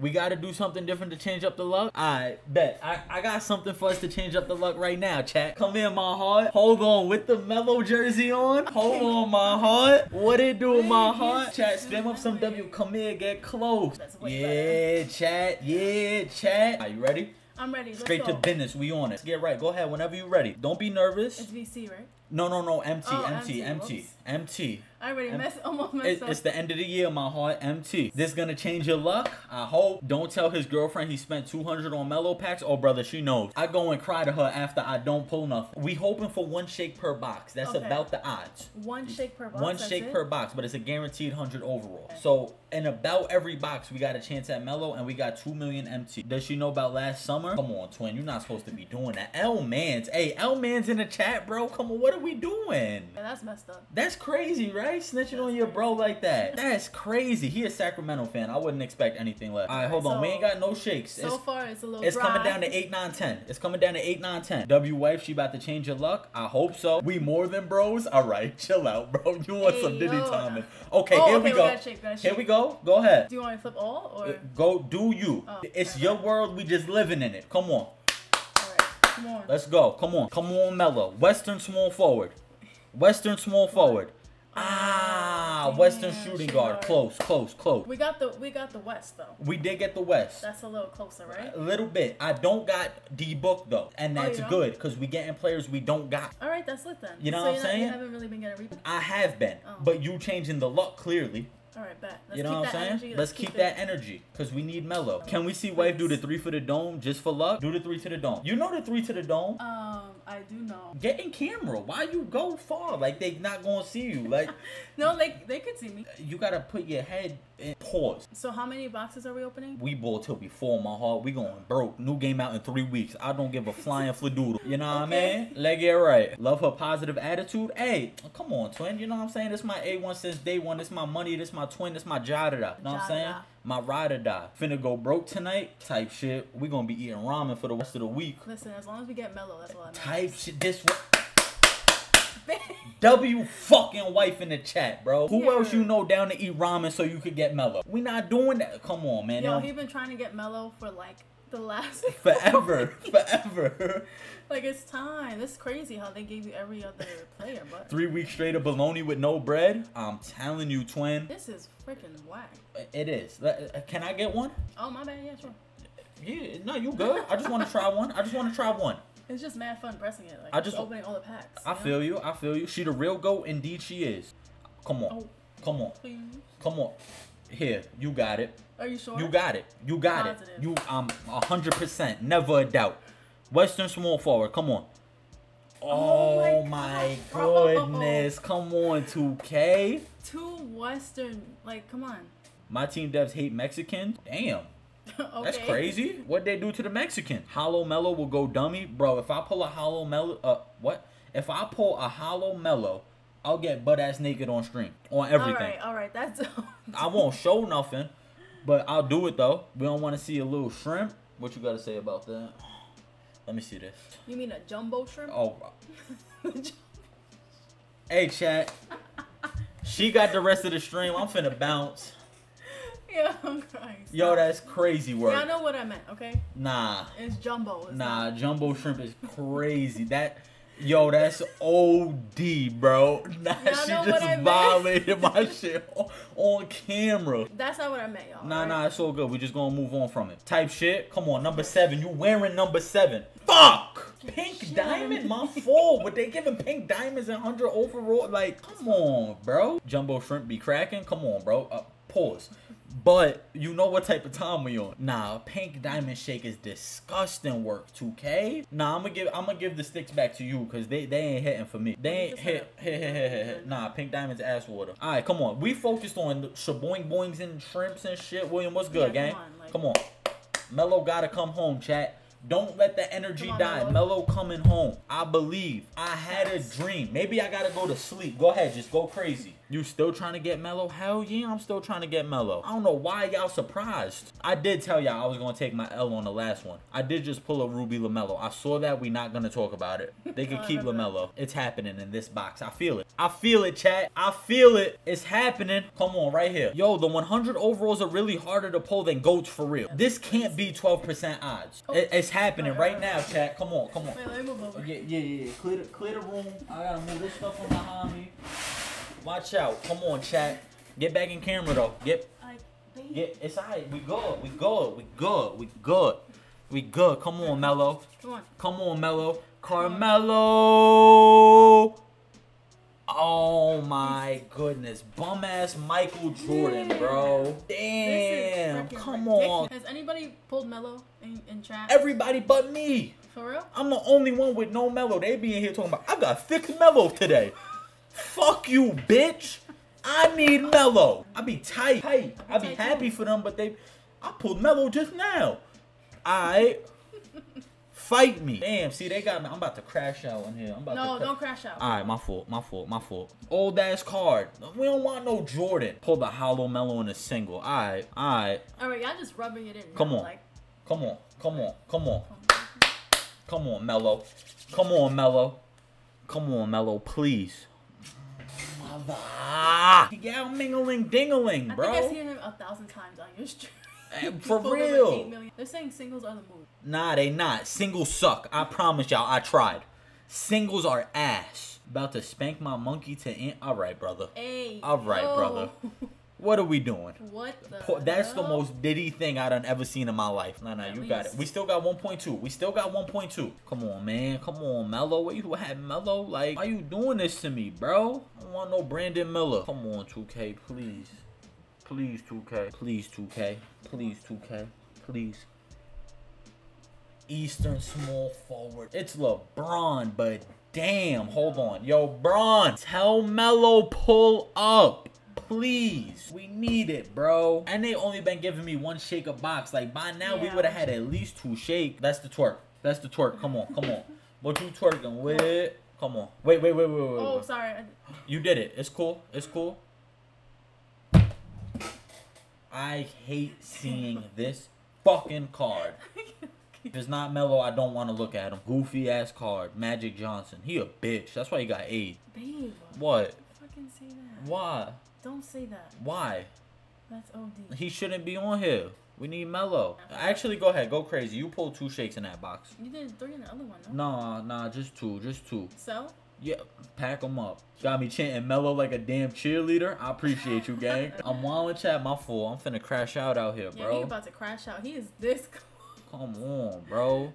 We gotta do something different to change up the luck. I bet. I, I got something for us to change up the luck right now, chat. Come in, my heart. Hold on with the Melo jersey on. Hold on, my heart. What it do, my heart? Chat, spam up some W. Come here, get close. Yeah, chat. Yeah, chat. Are you ready? I'm ready. Let's Straight to business. We on it. Get right. Go ahead whenever you're ready. Don't be nervous. It's VC, right? No, no, no. Empty, Oh, empty, empty. empty, Whoops. empty. I already Em- messed, almost messed It, up. it's the end of the year, my heart. MT. This gonna change your luck. I hope. Don't tell his girlfriend he spent 200 on Melo packs. Oh, brother, she knows. I go and cry to her after I don't pull nothing. We hoping for one shake per box. That's Okay. about the odds. One shake per box. one shake it? per box, but it's a guaranteed 100 overall. Okay. So, in about every box, we got a chance at Melo, and we got 2 million MT. Does she know about last summer? Come on, twin. You're not supposed to be doing that. L Mans. Hey, L Mans in the chat, bro. Come on, what are we doing? Yeah, that's messed up. That's crazy, right? Snitching on your bro like that. That's crazy. He a Sacramento fan. I wouldn't expect anything less. All right, hold on. we ain't got no shakes. So It's, far, it's a little it's dry. coming down to 8, 9, 10. It's coming down to 8, 9, 10. W wife, she about to change your luck. I hope so. We more than bros. All right, chill out, bro. You want some Diddy yo. timing. Okay, Oh, here okay, we we go. gotta shake, Here we go. Go ahead. Do you want me to flip all or? Uh, Go do you. Oh, it's your world. We just living in it. Come on. Come on. Let's go. Come on. Come on, Melo. Western small forward. Western small forward. Ah, Damn, Western shooting guard. guard. Close, close, close. We got the we got the West though. We did get the West. That's a little closer, right? A little bit. I don't got D book though, and Oh, that's don't? good because we getting players we don't got. All right, that's lit then. You know so what I'm not- saying? You haven't really been getting rebounds. I have been, Oh. but you changing the luck clearly. All right, bet. Let's you know keep what I'm saying? energy. Let's keep it- that energy because we need Melo. Can we see wife do the three for the dome just for luck? Do the three to the dome. You know the three to the dome. Um, I do know. Get in camera. Why you go far? Like they not gonna see you. Like No, they they could see me. you gotta put your head pause. So how many boxes are we opening? We bought till we fall, my heart. We going broke. New game out in three weeks. I don't give a flying fladoodle. You know what Okay. I mean? Leg it right. Love her positive attitude. Hey, come on, twin. You know what I'm saying? This my A1 since day one. This my money. This my twin. This my jada. You know what I'm saying? My ride or die. Finna go broke tonight. Type shit. We gonna be eating ramen for the rest of the week. Listen, as long as we get Melo, that's all I Type shit. This one. W fucking wife in the chat, bro. Who Yeah. else you know down to eat ramen so you could get Melo? We not doing that. Come on, man. Yo, he been trying to get Melo for like the last forever, forever. like it's time. This is crazy how they gave you every other player, but Three weeks straight of bologna with no bread. I'm telling you, twin, this is freaking whack. it is. Uh, can I get one? Oh my bad, yeah, sure. Yeah, no, you good. I just want to try one. I just want to try one. It's just mad fun pressing it. Like I just- opening all the packs. I you know? feel you. I feel you. She the real goat. Indeed, she is. Come on. Oh, Come on. please. Come on. Here, you got it. Are you sure? You got it. You got it. Positive. You um a hundred percent. Never a doubt. Western small forward. Come on. Oh Oh, my my goodness. Come on, 2K. Two Western. Like, come on. MyTeam devs hate Mexicans. Damn. okay. That's crazy. What they do to the Mexican? Hollow Melo will go dummy, bro. If I pull a hollow Melo, uh, what? If I pull a hollow Melo, I'll get butt ass naked on stream on everything. All right, all right. That's. I won't show nothing, but I'll do it though. We don't want to see a little shrimp. What you got to say about that? Let me see this. you mean a jumbo shrimp? Oh, hey chat. She got the rest of the stream. I'm finna bounce. yeah, I'm crying. Yo, that's crazy work. Yeah, I know what I meant. Okay, Nah. it's jumbo. It's Nah, not- jumbo shrimp is crazy. That, yo, that's OD, bro. Nah, Y'all she just what I meant. violated my shit on, camera. That's not what I meant, y'all. Nah, alright? nah, it's all good. We just gonna move on from it. Type shit. Come on, number seven. You wearing number seven? Fuck. Pink Shit. diamond, my fault. But they giving pink diamonds and hundred overall. Like, come on, bro. Jumbo shrimp be cracking. Come on, bro. Uh, pause. But you know what type of time we on? Nah, pink diamond shake is disgusting work. 2K. Nah, I'm gonna give I'm gonna give the sticks back to you because they they ain't hitting for me. They ain't hit hit hit hit hit. hit. Nah, pink diamond's ass water. All right, come on. We focused on the shaboing boings and shrimps and shit. William, what's good, Yeah, gang? come on, like- come on. Melo gotta come home, chat. Don't let the energy on, die. Melo coming home. I believe. I had a dream. Maybe I gotta go to sleep. Go ahead, just go crazy. You still trying to get Melo? Hell yeah, I'm still trying to get Melo. I don't know why y'all surprised. I did tell y'all I was gonna take my L on the last one. I did just pull a Ruby LaMelo. I saw that. We not gonna talk about it. They could keep. LaMelo. It's happening in this box. I feel it. I feel it, chat. I feel it. It's happening. Come on, right here. Yo, the 100 overalls are really harder to pull than goats for real. This can't be 12% odds. Oh. It- it's happening right now, chat. Come on, come on. Wait, let me move over. Yeah, yeah, yeah. Clear the, clear the room. I gotta move this stuff from behind me. Watch out. Come on, chat. Get back in camera though. Get, get. It's alright. We good. We good. We good. We good. We good. Come on, Melo. Come on. Come on, Melo. Carmelo. Oh my goodness. Bum ass Michael Jordan, bro. Damn. Come on. Has anybody pulled Melo in, in chat? Everybody but me. For real? I'm the only one with no Melo. They be in here talking about I got six Melo today. Fuck you, bitch. I need Melo. I be tight. Hey, I be tight happy for them, but they I pulled Melo just now. I fight me. Damn, see they got me. I'm about to crash out in here. I'm about No, to cra- don't crash out. Alright, my fault, my fault, my fault. Old ass card. We don't want no Jordan. Pull the hollow Melo in a single. Alright, alright. All right, y'all just rubbing it in. Come now, on. Like, Come on, come on, come on. Come on, Melo. Come on, Melo. Come on, Melo, please. Mother. Yeah, mingling dingling, bro. I bro. think I've seen him a thousand times on your stream. Eh, for real. eight million. They're saying singles are the move. Nah, they not. Singles suck. I promise y'all, I tried. Singles are ass. About to spank my monkey to in. All right, brother. Hey. All right, yo. brother. What are we doing? What the? That's the most diddy thing I done ever seen in my life. Nah, nah, At you got it. We still got 1.2. We still got 1.2. Come on, man. Come on, Melo. What you had, Melo? Like, why you doing this to me, bro? I don't want no Brandon Miller. Come on, 2K, please. Please, 2K. Please, 2K. Please, 2K. Please. Eastern small forward. It's LeBron, but damn, hold on. Yo, Bron, tell Melo pull up. Please. We need it, bro. And they only been giving me one shake a box. Like by now we would have had at least two shake. That's the twerk. That's the twerk. Come on, come on. What you twerking with? Come on. Wait, wait, wait, wait, wait. Oh, wait. sorry. You did it. It's cool. It's cool. I hate seeing this fucking card. If it's not Melo, I don't want to look at him. Goofy ass card. Magic Johnson. He a bitch. That's why he got AIDS. Babe. What? Fucking say that. Why? Don't say that. Why? That's OD. He shouldn't be on here. We need Melo. Actually, go ahead. Go crazy. You pulled two shakes in that box. You did three in the other one, no? Nah, nah, just two. Just two. So? Yeah, pack them up. Got me chanting Melo like a damn cheerleader. I appreciate you, gang. I'm wildin' chat my fool. I'm finna crash out out here, Yeah, bro. he about to crash out. He is this Come on, bro.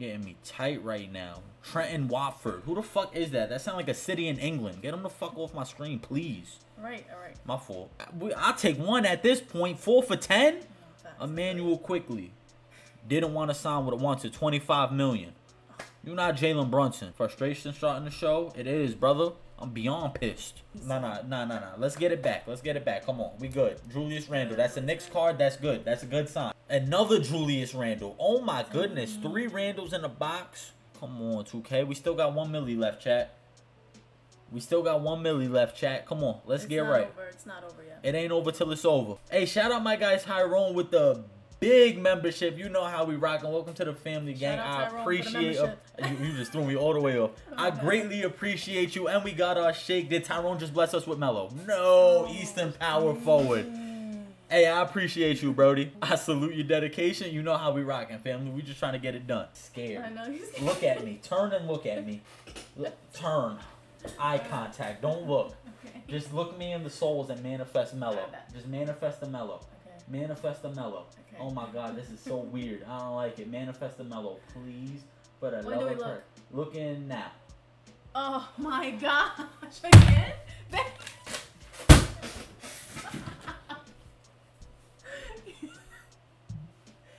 Getting me tight right now. Trendon Watford. Who the fuck is that? That sound like a city in England. Get him the fuck off my screen, please. Right, alright. My fault. We- I'll take one at this point. Four for ten. Oh, no, facts. Immanuel Quickley. Didn't want to sign what a wanted 25 million. You're not Jalen Brunson. Frustration starting the show. It is, brother. I'm beyond pissed. Nah, nah, nah, nah, nah. Let's get it back. Let's get it back. Come on. We good. Julius Randle. That's the next card. That's good. That's a good sign. Another Julius Randle. Oh my goodness. Three Randles in a box. Come on, 2K. We still got one milli left, chat. We still got one milli left, chat. Come on. Let's It's get right. Over. It's not over yet. It ain't over till it's over. Hey, shout out my guy Tyrone with the big membership. You know how we rockin'. Welcome to the family, gang. I Tyrone for the appreciate you, you just threw me all the way off. Oh I greatly appreciate you. And we got our shake. Did Tyrone just bless us with Melo? No, oh, Eastern Power Forward. Hey, I appreciate you, Brody. I salute your dedication. You know how we rockin', family. We just trying to get it done. I Scared. know he's Look at me. Turn and look at me. Look, turn. Eye contact. Don't look. Okay. Just look me in the souls and manifest Melo. Just manifest the Melo. Okay. Manifest the Melo. Okay. Oh my god, this is so weird. I don't like it. Manifest the Melo, please. But I When love do we look? Christ. Look in now. Oh my gosh. Again?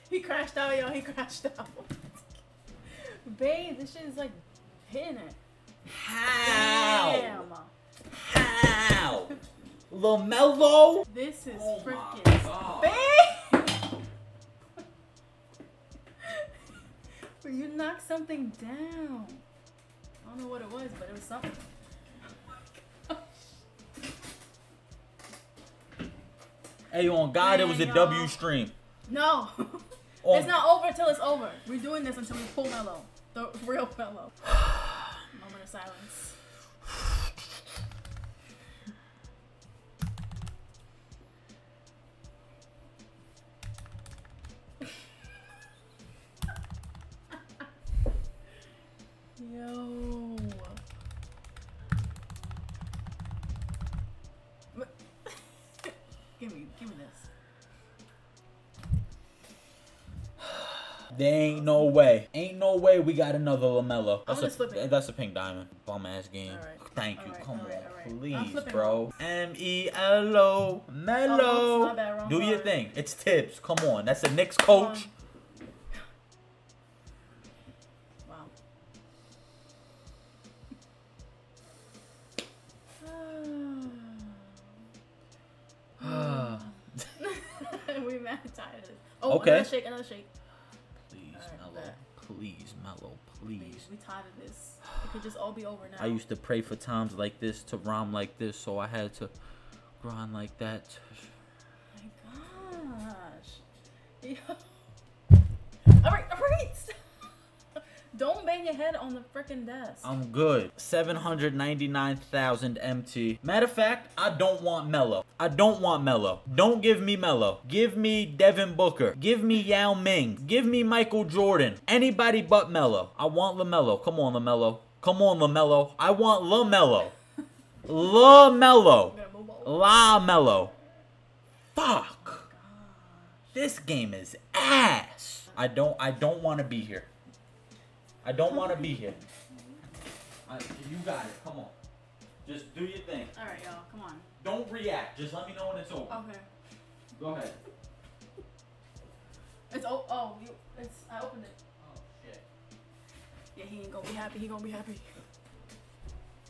he crashed out, yo. He crashed out. Babe, this shit is like hitting it. How? Damn. How? LaMelo? This is Oh freaking. something down. I don't know what it was, but it was something. Oh hey, on God, Man, it was a W stream. No. It's not over till it's over. We're doing this until we pull Melo. The real Melo. Moment of silence. There ain't no way. Ain't no way we got another LaMelo. That's a that's a pink diamond. Bum ass game. Thank you. Alright, Come on, please, bro. M E L O Melo. Oh, bad, Do your thing. It's tips. Come on. That's the Knicks coach. Wow. we mad tired. Oh, Okay. another shake, another shake. Please, we tired of this. It could just all be over now. I used to pray for times like this to rhyme like this, so I had to grind like that. my gosh. Yo. Bang your head on the freaking desk. I'm good. 799,000 MT. Matter of fact, I don't want Melo. I don't want Melo. Don't give me Melo. Give me Devin Booker. Give me Yao Ming. Give me Michael Jordan. Anybody but Melo. I want LaMelo. Come on, LaMelo. Come on, LaMelo. I want LaMelo. LaMelo. I'm gonna move over. La Melo. Fuck. This game is ass. I don't I don't want to be here. I don't want to be here. I, you got it. Come on. Just do your thing. Alright, y'all, come on. Don't react. Just let me know when it's over. Okay. Go ahead. It's oh oh you it's I opened it. Oh shit. Yeah, he ain't gonna be happy, he gonna be happy.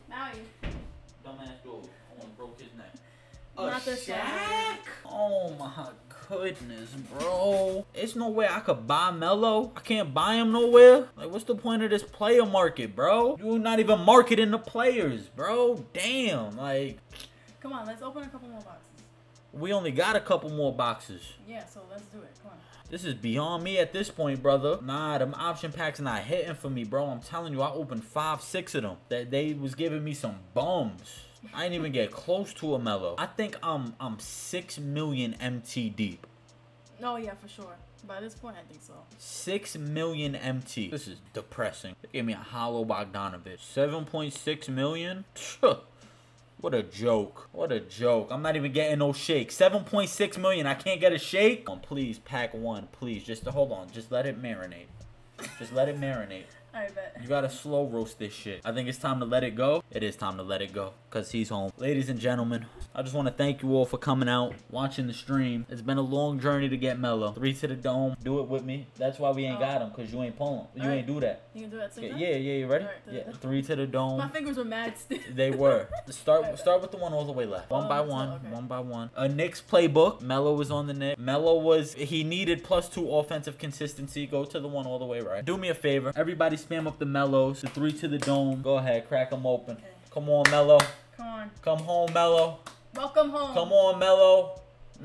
Now you Dumbass dog. Almost broke his neck. Not this Shaq? one. Oh my goodness, bro. It's no way I could buy Melo. I can't buy him nowhere. Like, what's the point of this player market, bro? You're not even marketing the players, bro. Damn. Like, Come on, let's open a couple more boxes. we only got a couple more boxes. Yeah, so let's do it. Come on. This is beyond me at this point, brother. Nah, them option packs not hitting for me, bro. I'm telling you, I opened five, six of them. That they was giving me some bums. I didn't even get close to a Melo. I think I'm I'm six million MT deep. No, yeah, for sure. By this point, I think so. Six million MT. This is depressing. They gave me a hollow Bogdanovich. 7.6 million? What a joke. What a joke. I'm not even getting no shake. 7.6 million. I can't get a shake. Come on, please, pack one. Please. Just hold on. Just let it marinate. Just let it marinate. Bet. You gotta slow roast this shit. I think it's time to let it go. It is time to let it go. Cause he's home. Ladies and gentlemen, I just wanna thank you all for coming out, watching the stream. It's been a long journey to get Melo. Three to the dome. Do it with me. That's why we ain't got him, cause you ain't pulling. You ain't do that. You can do that Yeah, same yeah, yeah, you ready? Alright, Yeah. Three to the dome. My fingers were mad stiff. They were. Start start with the one all the way left. One Oh, by one. okay. One by one. A Knicks playbook. Melo was on the Knicks. Melo was he needed plus two offensive consistency. Go to the one all the way right. Do me a favor. Everybody spam up the Melos. The three to the dome. Go ahead, crack them open. Okay. Come on, Melo. Come on. Come home, Melo. Welcome home. Come on, Melo.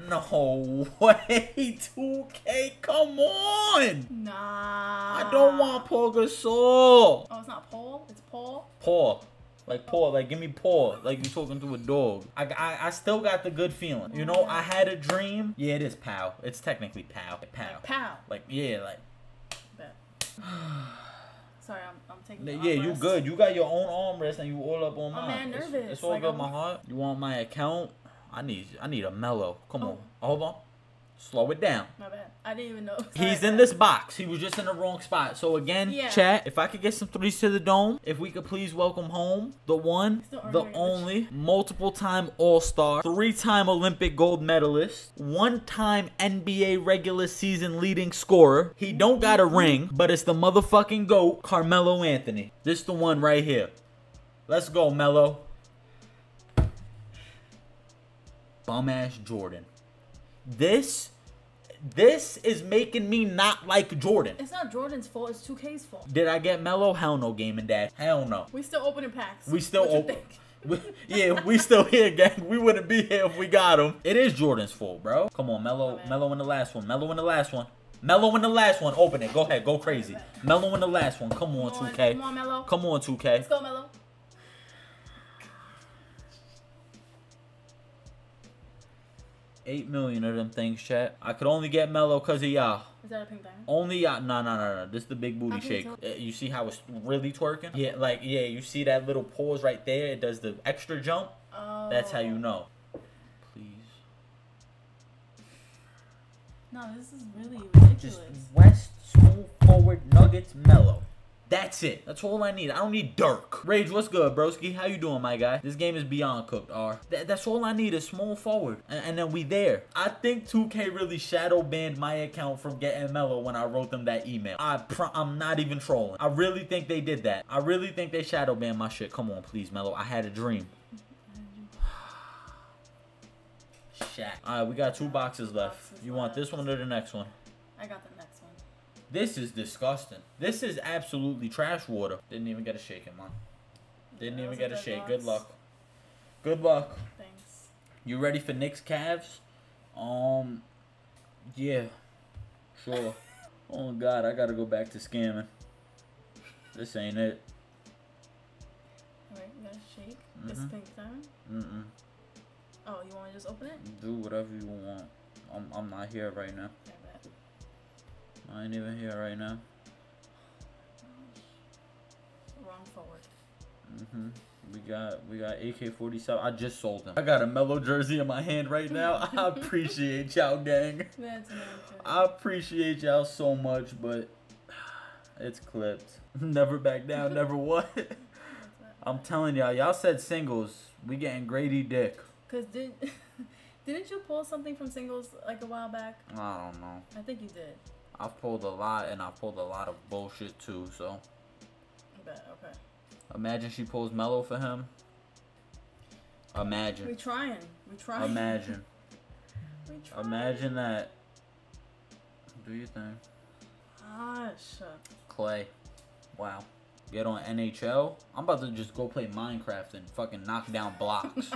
No way, 2K. Come on. Nah. I don't want Paul Gasol. Oh, it's not Paul. It's Paul. Paw. Like paw, like give me paw, like you talking to a dog. I, I, I still got the good feeling. You know, I had a dream. Yeah, it is pow. It's technically pow. Pow. Like, pow. Like yeah, like. Sorry, I'm, I'm taking. yeah, you good. You got your own armrest and you all up on I'm mine. It's- nervous, It's, all like, good, I'm- my heart. You want my account? I need I need a Melo. Come Oh. on, hold on. Slow it down. My bad. I didn't even know. He's in this box. He was just in the wrong spot. So again, Yeah. chat. If I could get some threes to the dome, if we could please welcome home the one, Still the only, multiple time All Star, three time Olympic gold medalist, one time NBA regular season leading scorer. He don't got a ring, but it's the motherfucking goat, Carmelo Anthony. This the one right here. Let's go, Melo. Bum ass Jordan. This this is making me not like Jordan. It's not Jordan's fault. It's 2K's fault. Did I get Melo? Hell no, gaming and dad. Hell no. We still opening packs. We still open. We, yeah, we still here, gang. We wouldn't be here if we got him. It is Jordan's fault, bro. Come on, Melo. Bad. Melo in the last one. Melo in the last one. Melo in the last one. Open it. Go ahead. Go crazy. Melo in the last one. Come on, Come on, 2K. Come on, Melo. Come on, 2K. Let's go, Melo. Eight million of them things, chat. I could only get Melo because of y'all. Is that a pink diamond? Only y'all. No, no, no, no. This is the big booty shake. Uh, You see how it's really twerking? Yeah, like, yeah, you see that little pause right there? It does the extra jump. Oh. That's how you know. Please. No, this is really ridiculous. Just. West, smooth forward, Nuggets, Melo. That's it. That's all I need. I don't need Dirk. Rage, what's good, broski? How you doing, my guy? This game is beyond cooked, R. Th- that's all I need is small forward. And, and then we there. I think 2K really shadow banned my account from getting Melo when I wrote them that email. I I'm not even trolling. I really think they did that. I really think they shadow banned my shit. Come on, please, Melo. I had a dream. Shaq. Alright, we got two boxes left. You want this one or the next one? I got the next one. This is disgusting. This is absolutely trash water. Didn't even get a shake in mine. Didn't Yeah, even get a was a good shake. Good luck. Good luck. Thanks. You ready for Knicks Cavs? Um, yeah, sure. oh God, I gotta go back to scamming. This ain't it. Alright, you gotta shake. This Mhm. pink diamond. Mm-mm. Oh, you want to just open it? Do whatever you want. I'm I'm not here right now. Okay. I ain't even here right now. Wrong forward. hmm We got we got AK forty seven. I just sold them. I got a Melo jersey in my hand right now. I appreciate y'all, gang. That's. I appreciate y'all so much, but it's clipped. Never back down, never what. I'm telling y'all, y'all said singles. We getting Grady Dick. Cause did didn't you pull something from singles like a while back? I don't know. I think you did. I've pulled a lot, and I've pulled a lot of bullshit too. So. Okay. imagine she pulls Melo for him. Imagine. We trying. We trying. Imagine. We trying. Imagine that. Do you think? Gosh. Ah, Clay. Wow. Get on NHL. I'm about to just go play Minecraft and fucking knock down blocks.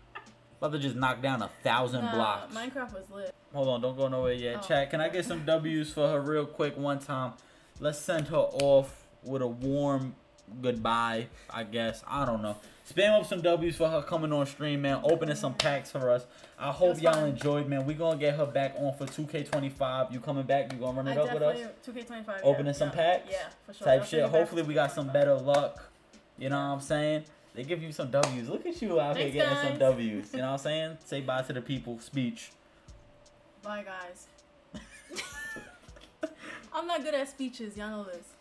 about to just knock down a thousand Nah, blocks. Minecraft was lit. Hold on, don't go nowhere yet. Oh. Chat, can I get some W's for her real quick one time? Let's send her off with a warm goodbye, I guess. I don't know. Spam up some W's for her coming on stream, man. Opening some packs for us. I hope y'all enjoyed, man. We gonna get her back on for 2K25. You coming back? You gonna run I it up with us? definitely 2K25. Opening yeah, some yeah, packs? Yeah, for sure. type shit. Hopefully we got some better luck. You know what I'm saying? They give you some W's. Look at you out Thanks, here getting some. W's. You know what I'm saying? Say bye to the people. Speech. Bye, guys. I'm not good at speeches. Y'all know this.